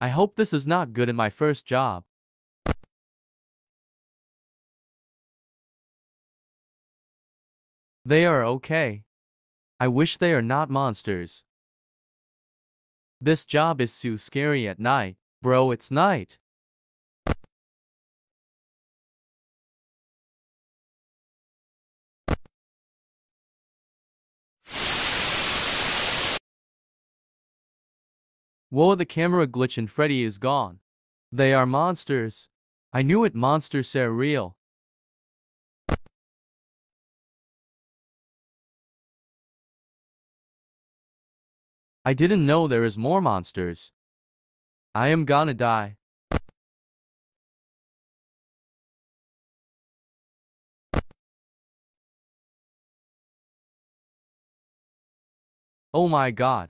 I hope this is not good in my first job. They are okay. I wish they are not monsters. This job is too scary at night. Bro, it's night. Whoa, the camera glitch and Freddy is gone. They are monsters. I knew it monsters are real. I didn't know there is more monsters. I am gonna die. Oh my god.